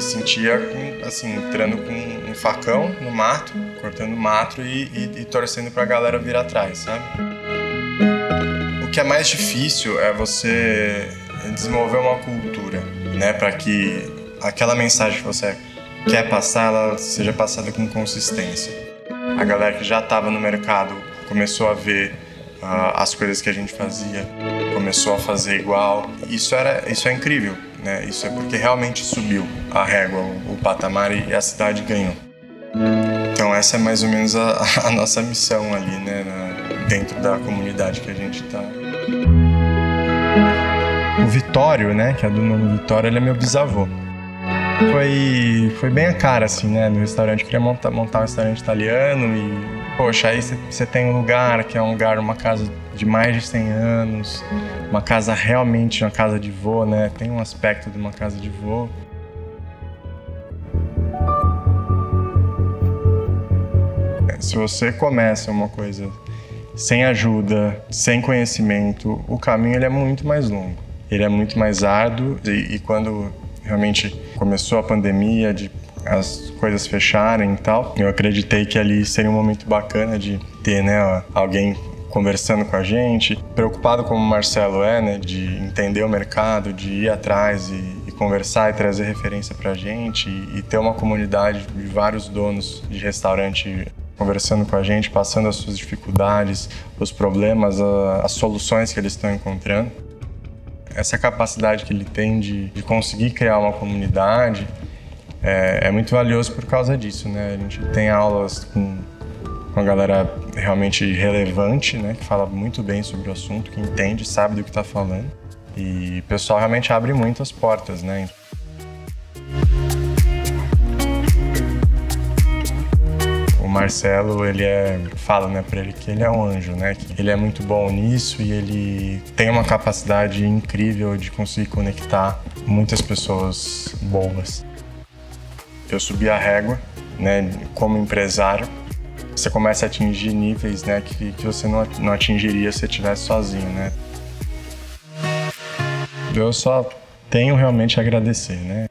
gente ia, assim, entrando com um facão no mato, cortando mato e, e, e torcendo pra galera vir atrás, sabe? O que é mais difícil é você desenvolver uma cultura, né, para que aquela mensagem que você quer passar, ela seja passada com consistência. A galera que já estava no mercado começou a ver uh, as coisas que a gente fazia, começou a fazer igual. Isso era, isso é incrível, né? Isso é porque realmente subiu a régua, o, patamar e a cidade ganhou. Então essa é mais ou menos a, a nossa missão ali, né, na, dentro da comunidade que a gente está. O Vitório, né, que é do nome Vitório, ele é meu bisavô. Foi, foi bem a cara, assim, né, no restaurante. Eu queria montar, montar um restaurante italiano e poxa, aí você tem um lugar que é um lugar, uma casa de mais de 100 anos, uma casa realmente uma casa de vô, né? Tem um aspecto de uma casa de vô. Se você começa uma coisa sem ajuda, sem conhecimento, o caminho ele é muito mais longo. Ele é muito mais árduo e, e quando realmente começou a pandemia de as coisas fecharem e tal, eu acreditei que ali seria um momento bacana de ter, né, alguém conversando com a gente, preocupado como o Marcelo é, né, de entender o mercado, de ir atrás e, e conversar e trazer referência para a gente e, e ter uma comunidade de vários donos de restaurante conversando com a gente, passando as suas dificuldades, os problemas, a, as soluções que eles estão encontrando. Essa capacidade que ele tem de, de conseguir criar uma comunidade é, é, muito valioso por causa disso, né? A gente tem aulas com, com a galera realmente relevante, né? Que fala muito bem sobre o assunto, que entende, sabe do que está falando. E o pessoal realmente abre muitas portas, né? Marcelo, ele é, fala, né, para ele que ele é um anjo, né? Que ele é muito bom nisso e ele tem uma capacidade incrível de conseguir conectar muitas pessoas boas eu subi a régua, né, como empresário, você começa a atingir níveis, né, que, que você não, não atingiria se estivesse sozinho, né. Eu só tenho realmente a agradecer, né.